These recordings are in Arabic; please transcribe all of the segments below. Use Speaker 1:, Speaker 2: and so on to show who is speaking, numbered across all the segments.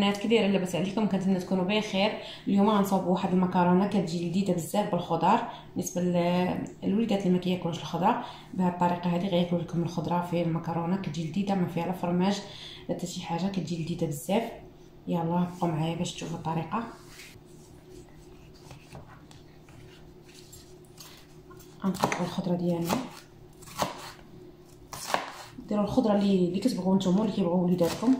Speaker 1: البنات كي دايره لاباس عليكم كنتمنى تكونوا بخير اليوم غنصاوب واحد المكرونة كتجي لذيذه بزاف بالخضر بالنسبة للوليدات اللي ما كياكلوش الخضره بهذه الطريقة هذه غياكلوا لكم الخضرة في المكرونة كتجي لذيذه ما فيها لا فرماج لا حتى شي حاجة كتجي لذيذه بزاف. يلا بقوا معايا باش تشوفوا الطريقة. غنقطعوا الخضرة ديالنا. ديروا الخضرة اللي اللي كتبغوا نتوما اللي كيبغوا وليداتكم.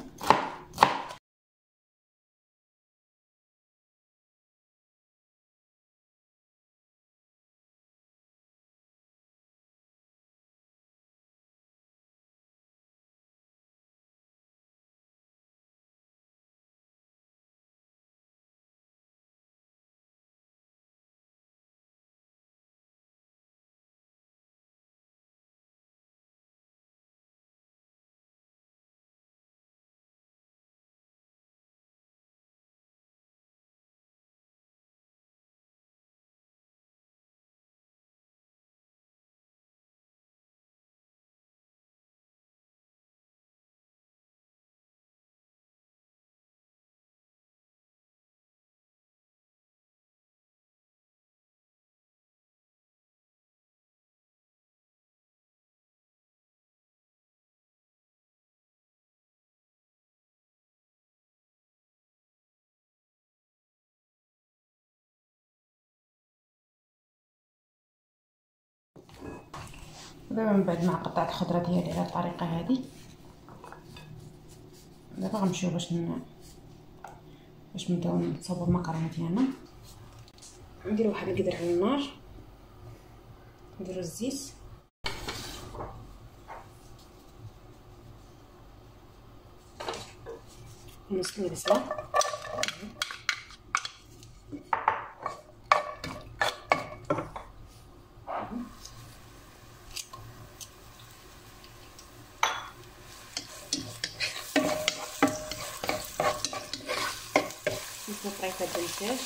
Speaker 1: دابا من بعد ما قطعت الخضرة ديالي على الطريقة هذه دابا غنمشيو باش ن... باش نبداو نصاوبو المكرونه ديالنا. ندير واحد القدر على النار. نديرو الزيت. نسلو البصله نشوف طريقه الدجاج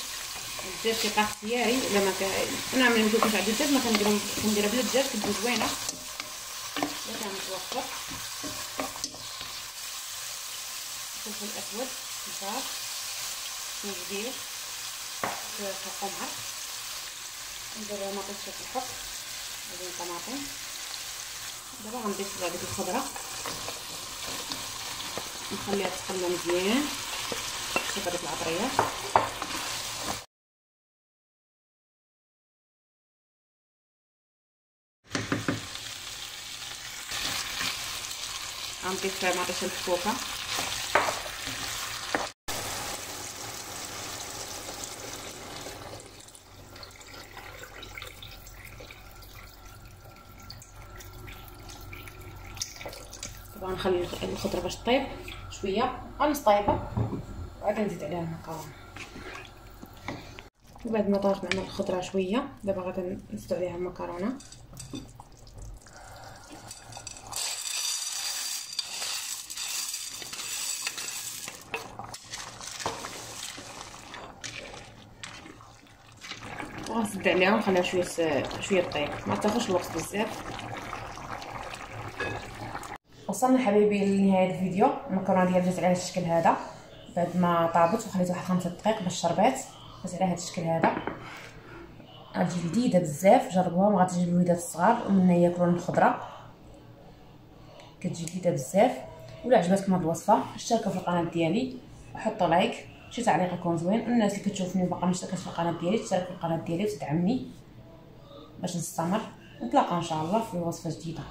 Speaker 1: الدجاج كيبقى اختياري ولا ما. أنا ملي مكنتش عندي الدجاج ما كنديرهم كنديرها بلا الدجاج كتجي زوينه الا كان متوفر فلفل اسود بزاف زنجبيل قمع ندير مطيشه الحق هذه الطماطم دابا غنضيف هذيك الخضره نخليها تقلى مزيان هذيك العطريه غنضيف مطيشه الحكوكه طبعا نخلي الخضرة باش طيب شوية. غنص وعاد نزيد عليها المكرونه وبعد ما طابت معنا الخضرة شوية دابا غادي نزيدو عليها المكرونة. وغنسد عليها ونخليها شوية شوية طيب. ما تاخذش الوقت بزاف. وصلنا حبايبي لنهاية الفيديو. المكرونة ديالي جات على الشكل هذا. بعد ما طابت وخليت واحد خمسة دقائق باش شربات. جات على هذا الشكل هذا. غتجي لذيذة بزاف. جربوها وغتعجب الوليدات الصغار ومنا ياكلون الخضرة. كتجي لذيذة بزاف. ولا عجبتكم هذه الوصفة اشتركوا في القناة ديالي وحطوا لايك شي تعليق يكون زوين. الناس اللي كتشوفني وباقا مشتركه في القناة ديالي تشترك في القناة ديالي وتدعمني باش نستمر. نتلاقى إن شاء الله في وصفة جديدة.